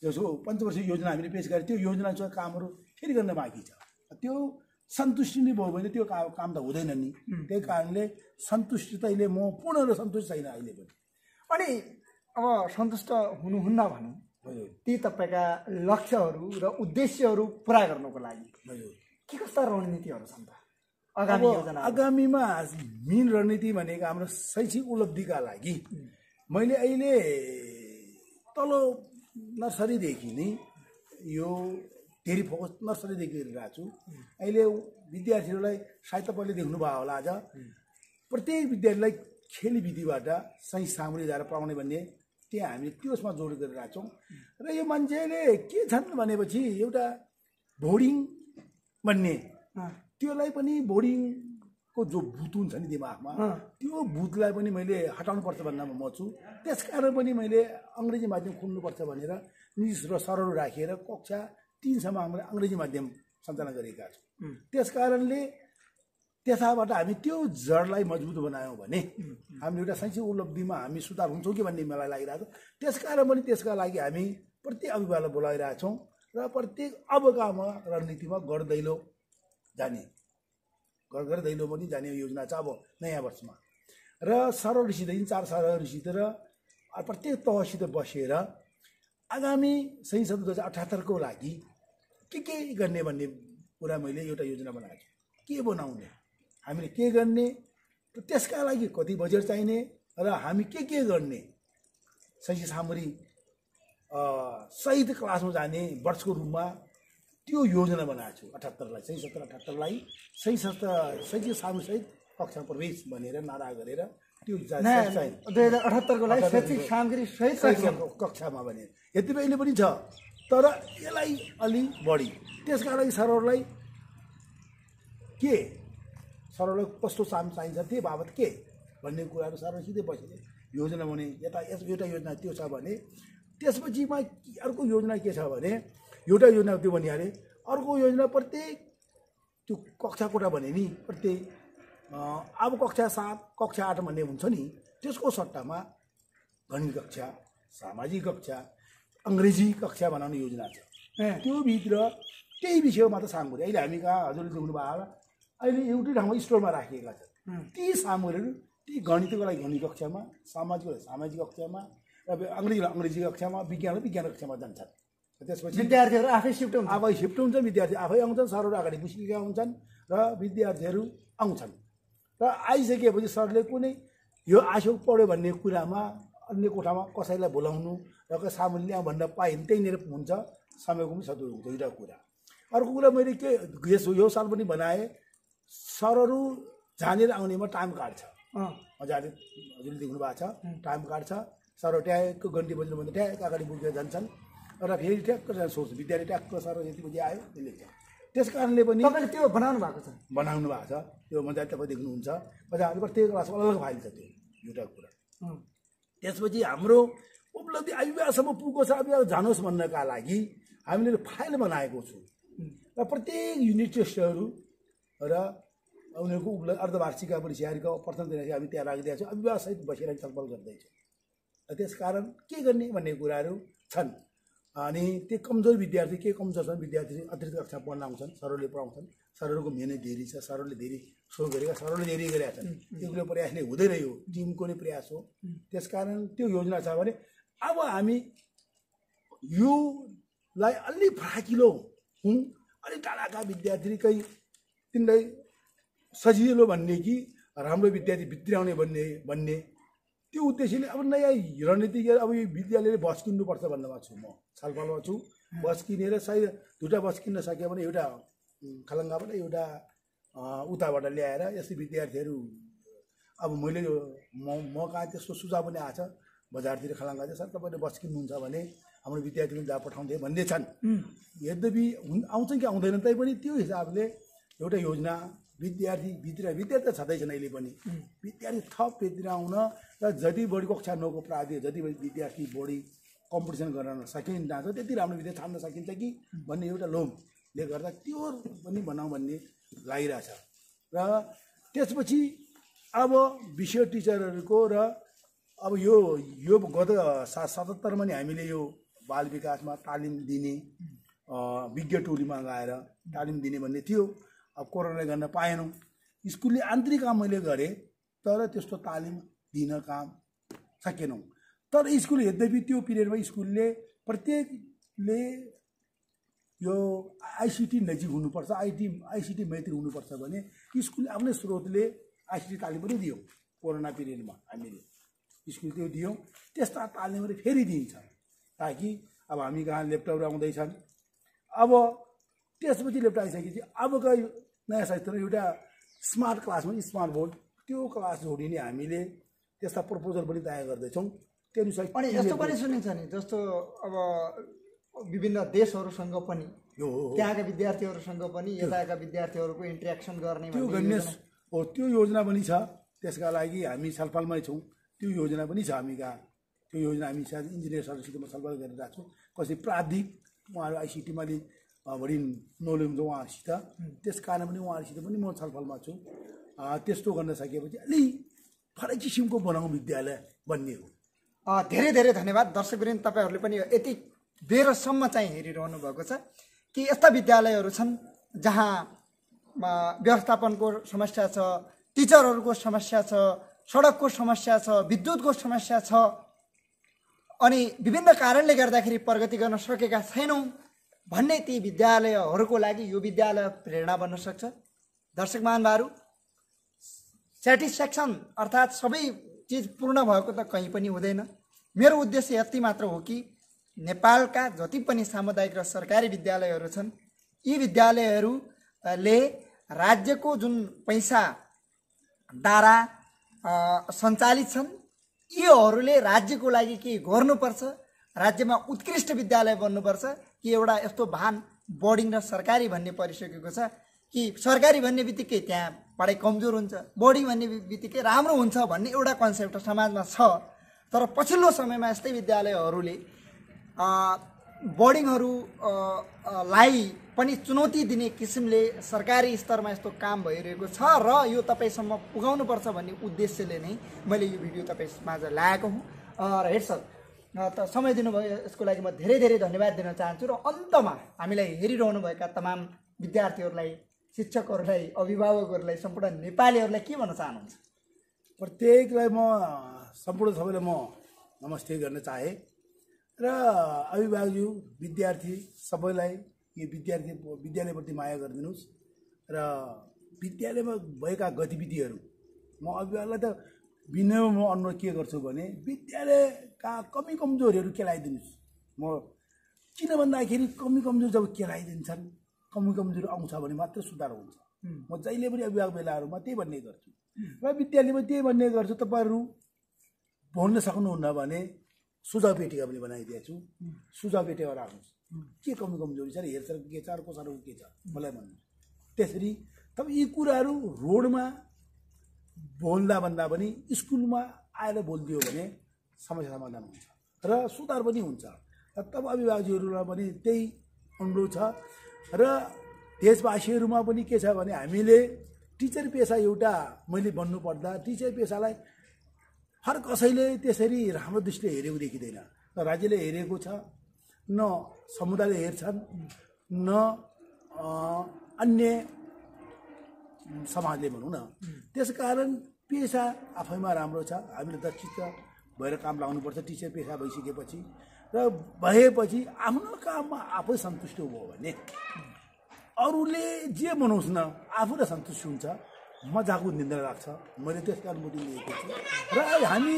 जसो पञ्चवर्षीय योजना हामीले पेस गरेँ त्यो योजना छ कामहरू फेरि गर्न बाँकी छ। त्यो सन्तुष्टि नै भयो भने त्यो काम काम त हुँदैन नि। त्यही कारणले सन्तुष्टि त अहिले म पूर्ण र सन्तुष्ट छैन अहिले पनि। अनि अब सन्तुष्ट हुनुहुन्न भनौँ। ती तपाईँका लक्ष्यहरू र उद्देश्यहरू पुरा गर्नको लागि के कस्ता रणनीतिहरू छन् त? आगामी आगामीमा मेन रणनीति भनेको हाम्रो शैक्षिक उपलब्धिका लागि मैले अहिले तल नर्सरीदेखि नै यो धेरै फोकस नर्सरीदेखि गरिरहेको छु। अहिले विद्यार्थीहरूलाई सायद तपाईँले देख्नुभयो होला आज। प्रत्येक विद्यार्थीलाई खेल विधिबाट सही सामग्री ल्याएर पढाउने भन्ने त्यहाँ हामीले त्यसमा जोड गरिरहेको छौँ। र यो मान्छेले के छन् भनेपछि एउटा बोर्डिङ भन्ने अँ, त्योलाई पनि बोर्डिङको जो भूत हुन्छ नि दिमागमा। त्यो भूतलाई पनि मैले हटाउनुपर्छ भन्नमा म छु। त्यस कारण पनि मैले अङ्ग्रेजी माध्यम खोल्नुपर्छ भनेर निज र सरहरू राखेर कक्षा तिनसम्म हाम्रो अङ्ग्रेजी माध्यम सञ्चालन गरेका छौँ। त्यस कारणले त्यसबाट हामी त्यो जडलाई मजबुत बनायौँ भने हामी एउटा शैक्षिक उपलब्धिमा हामी सुधार हुन्छौँ कि भन्ने मलाई लागिरहेको छ। त्यस कारण पनि त्यसका लागि हामी प्रत्येक अभिभावकलाई बोलाइरहेछौँ र प्रत्येक अबकामा रणनीतिमा गढ दैलो जाने घर घर दैलो पनि जाने योजना छ अब नयाँ वर्षमा। र सरहरूसित चार सरहरूसित र प्रत्येक तहसित बसेर आगामी सही सन् दुई हजार अठहत्तरको लागि के के गर्ने भन्ने कुरा मैले एउटा योजना बनाएको छु। के बनाउने? हामीले के गर्ने? र त्यसका लागि कति बजेट चाहिने? र हामी के के गर्ने? शैक्षिक सामग्री सहित क्लासमा जाने वर्षको रूपमा त्यो योजना बनाएको छु। अठहत्तरलाई सही सत्र अठहत्तरलाई सही सत्र शैक्षिक सामग्री सहित कक्षा प्रवेश भनेर नारा गरेर त्यो दुई हजार अठहत्तरको लागि शैक्षिक सामग्री सहित कक्षा कक्षा कक्षामा भने। यति अहिले पनि छ तर यसलाई अलि बढी। त्यसका लागि सरहरूलाई के? सरहरूलाई कस्तो साम चाहिन्छ त्यही बाबत के? भन्ने कुराहरू सरहरू सिधै बसेर योजना भने यता यस एउटा योजना त्यो छ भने त्यसपछिमा अर्को योजना के छ भने एउटा योजना त्यो भनिहालेँ। अर्को योजना प्रत्येक त्यो कक्षा कोठा भने नि प्रत्येक अब कक्षा सात कक्षा आठ भन्ने हुन्छ नि त्यसको सट्टामा गणित कक्षा सामाजिक कक्षा अङ्ग्रेजी कक्षा बनाउने योजना छ। ए, त्यो भित्र त्यही विषयमा मात्र सामग्री अहिले हामी कहाँ हजुरले देख्नु भएको होला अहिले एउटै ठाउँमा स्टोरमा राखिएका छन्। ती सामग्रीहरू ती गणितको लागि गणित कक्षामा सामाजिक सामाजिक कक्षामा र अङ्ग्रेजी अङ्ग्रेजी कक्षामा विज्ञान विज्ञान कक्षामा जान्छन्। त्यसपछि विद्यार्थीहरू आफै सिफ्ट हुन्छ आफै सिफ्ट हुन्छ विद्यार्थी आफै आउँछन् सरहरू अगाडि बुझिसकेका हुन्छन् र विद्यार्थीहरू आउँछन्। र आइसकेपछि सरले कुनै यो आशो पढ्यो भन्ने कुरामा अन्य कोठामा कसैलाई बोलाउनु र सामुन्ने भन्न पायो भने त्यहीँनिर हुन्छ समयको पनि सदुपयोग हुन्छ दुइटा कुरा। अर्को कुरा मैले के यस यो साल पनि बनाएँ सरहरू जानेर आउनेमा टाइम कार्ड छ अँ, मजाले हजुरले देख्नु भएको छ टाइम कार्ड छ सरहरू ट्याक्क घन्टी बज्नु भन्दा ट्याक्क अगाडि पुगेर जान्छन्। र फेरि ट्याक्क जान सोच्छ विद्यार्थी ट्याक्क सर यति बजी आयो त्यसले त्यस कारणले पनि तपाईँले त्यो बनाउनु भएको छ। बनाउनु भएको छ। त्यो मजाले तपाईँ देख्नुहुन्छ। मजाले प्रत्येक क्लासको अलग फाइल छ त्यो एउटा कुरा। त्यसपछि हाम्रो उपलब्धि आइविवाहसम्म पुगेको छ। अब जानुहोस् भन्नका लागि हामीले फाइल बनाएको छु। र प्रत्येक युनिट टेस्टहरू र उनीहरूको उपलब्ध अर्धवार्षिका परीक्षाहरूको प्रथम दिन हामी त्यहाँ राखिदिएको छौँ। अभिभावकसहित बसेर छलफल गर्दैछौँ। र त्यसकारण के गर्ने भन्ने कुराहरू छन्। अनि त्यो कमजोर विद्यार्थी के कमजोर छन् विद्यार्थी अतिरिक्त कक्षा पढ्न आउँछन् सरहरूले पढाउँछन् सरहरूको मेहनत धेरै छ सरहरूले धेरै सो गरेका सरहरूले धेरै गरेका छन्। एक्लो प्रयासले हुँदैन यो टिमको नै प्रयास हो। त्यसकारण त्यो योजना छ भने अब हामी योलाई अलि फराकिलो हुँ। अलिक टाढाका विद्यार्थीकै तिनलाई सजिलो भन्ने कि राम्रो विद्यार्थी भित्र्याउने भन्ने भन्ने त्यो उद्देश्यले अब नयाँ रणनीति अब यो विद्यालयले बस किन्नुपर्छ भन्नेमा छु म। छलफलमा छु। बस किनेर सायद दुइटा बस किन्न सक्यो भने एउटा खलङ्गाबाट एउटा उताबाट ल्याएर यस्तै विद्यार्थीहरू अब मैले यो म म कहाँ त्यस्तो सुझाव पनि आएको छ। बजारतिर खलङ्गा चाहिँ सर तपाईँले बस किन्नुहुन्छ भने हाम्रो विद्यार्थी पनि जहाँ पठाउँथे भन्ने छन्। यद्यपि आउँछन् कि आउँदैनन् तैपनि त्यो हिसाबले एउटा योजना विद्यार्थी भित्र विद्यार्थी त छँदैछन् अहिले पनि। विद्यार्थी थप भित्र आउन र जति बढी कक्षा नौको प्रावधान जति बढी विद्यार्थी बढी कम्पिटिसन गर्न सकिन्छ त्यति राम्रो विद्यार्थी छान्न सकिन्छ कि भन्ने एउटा लोभले गर्दा त्यो पनि बनाऊ भन्ने लागिरहेछ। र त्यसपछि अब विषय टिचरहरूको र अब यो यो गत सा सतहत्तरमा नि हामीले यो बाल विकासमा तालिम दिने विज्ञ टोलीमा गएर तालिम दिने भन्ने थियो। अब कोरोनाले गर्न पाएनौँ। स्कुलले आन्तरिक काम मैले गरेँ तर त्यस्तो तालिम दिन काम सकेनौँ। तर स्कुल यद्यपि त्यो पिरियडमा स्कुलले प्रत्येकले यो आइसिटी नजिक हुनुपर्छ आइटी आइसिटी मैत्री हुनुपर्छ भने स्कुलले आफ्नै स्रोतले आइसिटी तालिम पनि दियौँ कोरोना पिरियडमा हामीले। स्कुल त्यो दियौँ त्यस्ता तालिमहरू फेरि दिन्छ ताकि अब हामी कहाँ ल्यापटपहरू आउँदैछन्। अब त्यसपछि ल्यापटप आइसकेपछि अबका नयाँ साहित्यमा एउटा स्मार्ट क्लासमा स्मार्ट बोर्ड त्यो क्लास जोडिने हामीले त्यस्ता प्रपोजल पनि तयार गर्दैछौँ। त्यो अनुसार अनि यस्तो पनि सुनिन्छ नि जस्तो अब विभिन्न देशहरूसँग पनि यो हो, त्यहाँका विद्यार्थीहरूसँग पनि यताका विद्यार्थीहरूको इन्ट्रेक्सन गर्ने त्यो गर्ने हो त्यो योजना पनि छ। त्यसका लागि हामी छलफलमै छौँ। त्यो योजना पनि छ हामी कहाँ त्यो योजना हामी सायद इन्जिनियर सरसित म छलफल गरिरहेको छौँ। कसै प्राविधिक उहाँहरू आइसिटीमा नलेज हुन्छ उहाँहरूसित त्यस कारण पनि उहाँहरूसित पनि म छलफलमा छु। त्यस्तो गर्न सकेपछि अलि फरक किसिमको बनाउँ विद्यालय भन्ने हो। धेरै धेरै धन्यवाद। दर्शकवृन्द तपाईँहरूले पनि यति बेरसम्म चाहिँ हेरिरहनु भएको छ कि यस्ता विद्यालयहरू छन् जहाँ व्यवस्थापनको समस्या छ टिचरहरूको समस्या छ सडकको समस्या छ विद्युतको समस्या छ अनि विभिन्न कारणले गर्दाखेरि प्रगति गर्न सकेका छैनौँ। भन्ने ती विद्यालयहरूको लागि यो विद्यालय प्रेरणा बन्न सक्छ। दर्शक महानुभावहरू सेटिस्फ्याक्सन अर्थात् सबै चिज पूर्ण भएको त कहीँ पनि हुँदैन। मेरो उद्देश्य यति मात्र हो कि नेपालका जति पनि सामुदायिक र सरकारी विद्यालयहरू छन् यी विद्यालयहरूले राज्यको जुन पैसा दारा सञ्चालित छन् योहरूले राज्यको लागि केही गर्नुपर्छ राज्यमा उत्कृष्ट विद्यालय बन्नुपर्छ कि एउटा यस्तो भान बोर्डिङ र सरकारी भन्ने परिसकेको छ कि सरकारी भन्ने बित्तिकै त्यहाँ पढाइ कमजोर हुन्छ बोर्डिङ भन्ने बित्तिकै राम्रो हुन्छ भन्ने एउटा कन्सेप्ट समाजमा छ। तर पछिल्लो समयमा यस्तै विद्यालयहरूले अ, बोर्डिङहरू अ, अ, लाई पनि चुनौती दिने किसिमले सरकारी स्तरमा यस्तो काम भइरहेको छ र यो तपाईँसम्म पुगाउनुपर्छ भन्ने उद्देश्यले नै मैले यो भिडियो तपाईँ माझ ल्याएको हुँ। र अ, त समय दिनुभयो यसको लागि म धेरै धेरै धन्यवाद दिन चाहन्छु र अन्तमा हामीलाई हेरिरहनुभएका तमाम विद्यार्थीहरूलाई शिक्षकहरूलाई अभिभावकहरूलाई सम्पूर्ण नेपालीहरूलाई के भन्न चाहनुहुन्छ? प्रत्येकलाई म सम्पूर्ण सबैलाई म नमस्ते गर्न चाहेँ। र अभिभावकज्यू विद्यार्थी सबैलाई यो विद्यार्थी विद्यालयप्रति माया गरिदिनुहोस्। र विद्यालयमा भएका गतिविधिहरू म अभिभावकलाई त विनय म अनुरोध के गर्छु भने विद्यालयका कमी कमजोरीहरू केलाइदिनुहोस्। म किन भन्दाखेरि कमी कमजोर जब केलाइदिन्छन् कमी कमजोरी आउँछ भने मात्र सुधार हुन्छ। म जहिले पनि अभिभावक बेलाहरूमा त्यही भन्ने गर्छु। र विद्यालयमा त्यही भन्ने गर्छु। तपाईँहरू भन्न सक्नुहुन्न भने सुझाव पेटिका पनि बनाइदिएको छु। सुझाव पेटिका राख्नुहोस् के कमी कमजोरी छ र हेरचाह के छ अर्को साह्रो के छ? मलाई भन्नु त्यसरी तब यी कुराहरू रोडमा बोल्दा भन्दा पनि स्कुलमा आएर बोलिदियो भने समस्या समाधान हुन्छ र सुधार पनि हुन्छ। र तब अभिभावकजीहरूलाई पनि त्यही अनुरोध छ। र देशवासीहरूमा पनि के छ भने हामीले टिचर पेसा एउटा मैले भन्नुपर्दा टिचर पेसालाई हर कसैले त्यसरी राम्रो दृष्टिले हेरेको देखिँदैन। न राज्यले हेरेको छ न समुदायले हेर्छन् न अन्य समाजले भनौँ न। त्यसकारण पेसा आफैमा राम्रो छ। हामीले दक्षित भएर काम लगाउनुपर्छ टिचर पेसा भइसकेपछि र भएपछि आफ्नो काममा आफै सन्तुष्ट भयो भने अरूले जे बनाउँछ न आफूलाई सन्तुष्टि हुन्छ। मजाको निन्द्रा लाग्छ। मैले त्यसको अनुभूति लिएको छु। र हामी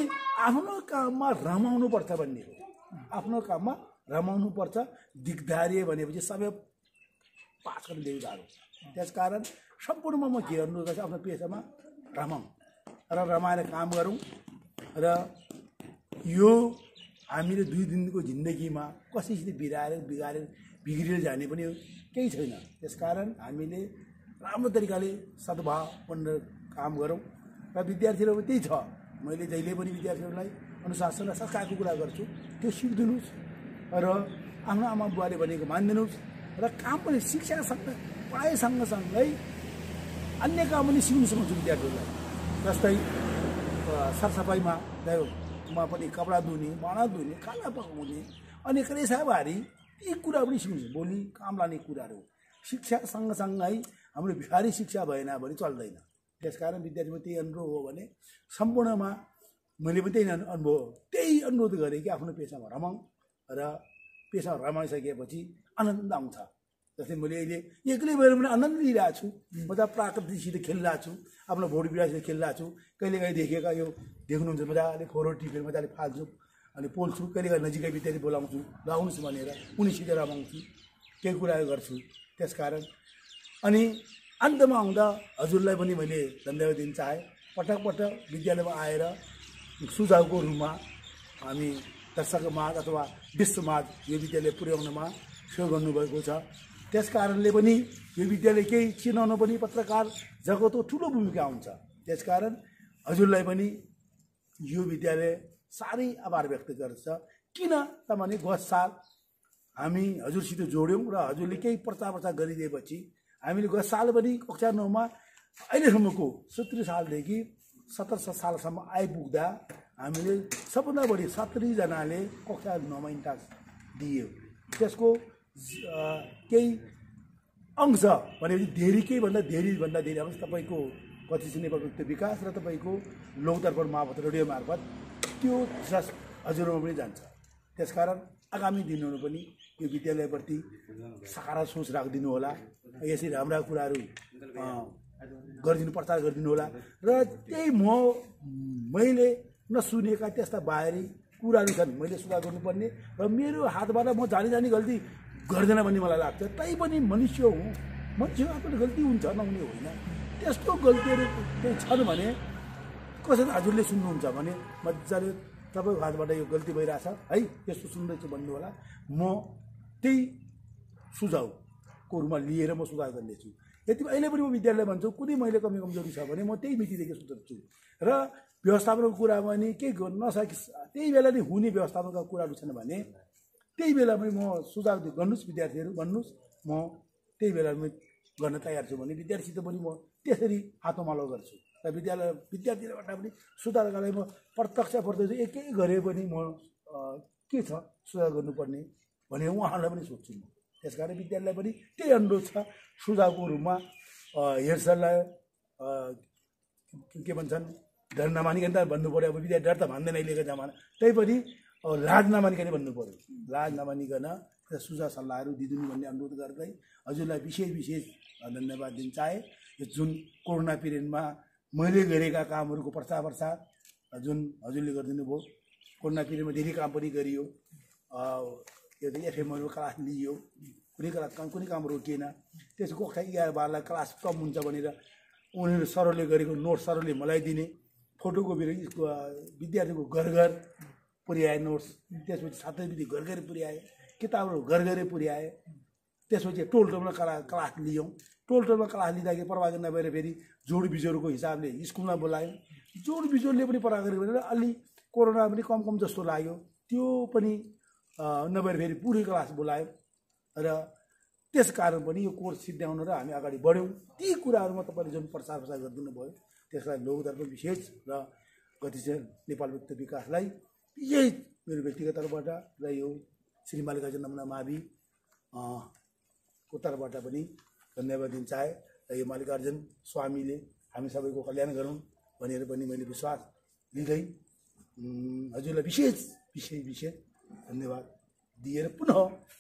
आफ्नो काममा रमाउनुपर्छ भन्ने हो। आफ्नो काममा रमाउनुपर्छ। दिगदारी भनेपछि समय पास गर्न धेरै गाह्रो त्यसकारण सम्पूर्णमा म अनुरोध गर्छु आफ्नो पेसामा रमाउँ र रमाएर काम गरौँ। र यो हामीले दुई दिनको जिन्दगीमा कसैसित बिराएर बिगारेर बिग्रिएर जाने पनि केही छैन। त्यसकारण हामीले राम्रो तरिकाले सद्भावपूर्ण काम गरौँ। र विद्यार्थीहरू त्यही छ। मैले जहिले पनि विद्यार्थीहरूलाई अनुशासन र संस्कारको कुरा गर्छु। त्यो सिकिदिनुहोस् र आफ्नो आमा बुवाले भनेको मानिदिनुहोस्। र काम पनि शिक्षासँग पढाइ अन्य काम पनि सिक्नु सक्छु विद्यार्थीहरूलाई। जस्तै सरसफाइमा मा पनि कपडा धुने भाँडा धुने खाना पकाउने अनि क्रेसाबारी यी कुरा पनि सिक्नु भोलि काम लाने कुराहरू। शिक्षा सँगसँगै हाम्रो बिहारी शिक्षा भएन भने चल्दैन। त्यसकारण विद्यार्थीमा त्यही अनुरोध हो भने सम्पूर्णमा मैले पनि त्यही अनु- अनुभव त्यही अनुरोध गरेँ कि आफ्नो पेसामा रमाउँ र पेसामा रमाइसकेपछि आनन्द आउँछ। जस्तै मैले अहिले एक्लै भएर पनि आनन्द लिइरहेको छु म त प्राकृतिकसित खेलिरहेको छु आफ्नो भोट बिरासित खेलिरहेको छु कहिलेकाहीँ देखेका यो देख्नुहुन्छ मजाले फोहोर टिपेर मजाले फाल्छु अनि पोल्छु कहिलेकाहीँ नजिकै बित्तिकै बोलाउँछु ल आउनुहोस् भनेर उनीसित रमाउँछु केही कुराहरू गर्छु त्यसकारण अनि अन्तमा आउँदा हजुरलाई पनि मैले धन्यवाद दिन चाहेँ पटक पटक विद्यालयमा आएर सुझावको रूपमा हामी दर्शक माझ अथवा विश्वमाझ यो विद्यालय पुर्याउनमा सहयोग गर्नुभएको छ त्यस कारणले पनि यो विद्यालय केही चिनाउन पनि पत्रकार जगतको ठुलो भूमिका हुन्छ। त्यसकारण हजुरलाई पनि यो विद्यालय साह्रै आभार व्यक्त गर्छ किन त भने गत साल हामी हजुरसित जोड्यौँ र हजुरले केही प्रचार प्रचार गरिदिएपछि हामीले गत साल पनि कक्षा नौमा अहिलेसम्मको सत्तरी सालदेखि सत्तर सालसम्म आइपुग्दा हामीले सबभन्दा बढी सत्तरीजनाले कक्षा नौमा इन्टास दियो। त्यसको केही अंश भनेपछि धेरै केही भन्दा धेरै अंश तपाईँको गतिशील नेपाल व्यक्ति विकास र तपाईँको लोकदर्पण मार्फत रेडियो मार्फत त्यो जस हजुरमा पनि जान्छ। त्यसकारण आगामी दिनहरू पनि यो विद्यालयप्रति सकारात्मक सोच राखिदिनु होला। यसरी हाम्रा कुराहरू गरिदिनु प्रचार गरिदिनु होला। र त्यही म मैले नसुनेका त्यस्ता बाहिरी कुराहरू छन् मैले सुधार गर्नुपर्ने। र मेरो हातबाट म जानी जानी गल्ती गर्दैन भन्ने मलाई लाग्छ। तैपनि मनुष्य हुँ। मान्छेको आफ्नो गल्ती हुन्छ नहुने होइन। त्यस्तो गल्तीहरू केही छन् भने कसरी हजुरले सुन्नुहुन्छ भने मजाले तपाईँको हातबाट यो गल्ती भइरहेछ। है यस्तो सुन्दैछु भन्नु होला म त्यही सुझाउको रूपमा लिएर म सुधार गर्नेछु। यति अहिले पनि म विद्यालय भन्छु कुनै मैले कमी कमजोरी छ भने म त्यही मितिदेखि सुधार्छु र व्यवस्थापनको कुरा पनि केही गर्नु नसके त्यही बेला नै हुने व्यवस्थापनका कुराहरू छन् भने त्यही बेलामै म सुझाव गर्नुहोस् विद्यार्थीहरू भन्नुहोस् म त्यही बेलामै गर्न तयार छु भने विद्यार्थीसित पनि म त्यसरी हातोमालो गर्छु। र विद्यालय विद्यार्थीबाट पनि सुधारका लागि म प्रत्यक्ष प्रत्यक्ष एकै गरे पनि म के छ सुधार गर्नुपर्ने भने उहाँहरूलाई पनि सोध्छु म। त्यस कारण विद्यालयलाई पनि त्यही अनुरोध छ। सुझावको रूपमा हेरसरलाई के भन्छन् डर नमानिकन त भन्नु पऱ्यो अब विद्यार्थी डर त मान्दैन अहिलेको जमाना। पनि अब लाज नमानिकन भन्नु पऱ्यो लाज नमानिकन सुझाव सल्लाहहरू दिदिनु भन्ने अनुरोध गर्दै हजुरलाई विशेष विशेष धन्यवाद दिन चाहे। यो जुन कोरोना पिरियडमा मैले गरेका कामहरूको प्रचार प्रसार जुन हजुरले गरिदिनु भयो कोरोना पिरियडमा धेरै काम पनि गरियो। यो एफएमहरू क्लास लिइयो कुनै क्लास काम कुनै काम रोकिएन त्यसको कक्षा एघारबारलाई क्लास कम हुन्छ भनेर उनीहरू सरले गरेको नोट सरले मलाई दिने। अ, विद्यार्थीको घर घर पुर्याए नोट्स त्यसपछि छात्रवृत्ति घर घरै पुर्याए किताबहरू घर घरै पुर्याए त्यसपछि टोल टोलमा क्ला क्लास लियौँ। टोल टोलमा क्लास लिँदाखेरि प्रभाकर नभएर फेरि जोड बिजोडको हिसाबले स्कुलमा बोलायौँ। जोड बिजोडले पनि प्रभाकर भनेर अलि कोरोना पनि कम कम जस्तो लाग्यो। त्यो पनि नभएर फेरि पुरै क्लास बोलायौँ र त्यस कारण पनि यो कोर्स सिद्ध्याउन र हामी अगाडि बढ्यौँ। ती कुराहरूमा तपाईँले जुन प्रचार प्रसार गरिदिनु भयो त्यसलाई लोकदर्प विशेष र गतिशील नेपाल व्यक्त विकासलाई यही मेरो व्यक्तिगत तर्फबाट र यो श्री मालिकार्जुन नमुना मावि को तर्फबाट पनि धन्यवाद दिन चाहे र यो मालिकार्जुन स्वामीले हामी सबैको कल्याण गरौँ भनेर पनि मैले विश्वास लिँदै हजुरलाई विशेष विशेष विशेष धन्यवाद दिएर पुनः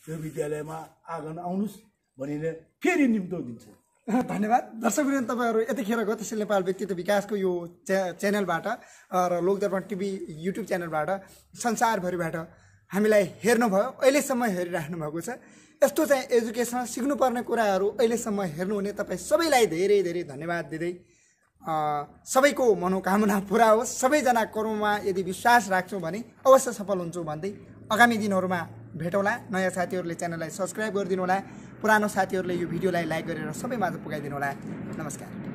यो विद्यालयमा आँगन आउनुहोस् भनेर फेरि निम्तो दिन्छु। धन्यवाद। दर्शकवृन्द तपाईँहरू यतिखेर गतिशील नेपाल व्यक्तित्व विकासको यो च्या च्यानलबाट र लोकदर्पण टिभी युट्युब च्यानलबाट संसारभरिबाट हामीलाई हेर्नुभयो अहिलेसम्म हेरिराख्नु भएको छ। यस्तो चाहिँ एजुकेसन सिक्नुपर्ने कुराहरू अहिलेसम्म हेर्नुहुने तपाईँ सबैलाई धेरै धेरै धन्यवाद दिँदै सबैको मनोकामना पुरा होस्। सबैजना कर्ममा यदि विश्वास राख्छौँ भने अवश्य सफल हुन्छौँ भन्दै आगामी दिनहरूमा भेटौँला। नयाँ साथीहरूले च्यानललाई सब्सक्राइब गरिदिनु होला पुरानो साथीहरूले यो भिडियोलाई लाइक गरेर सबैमाझ पुगाइदिनु होला। नमस्कार।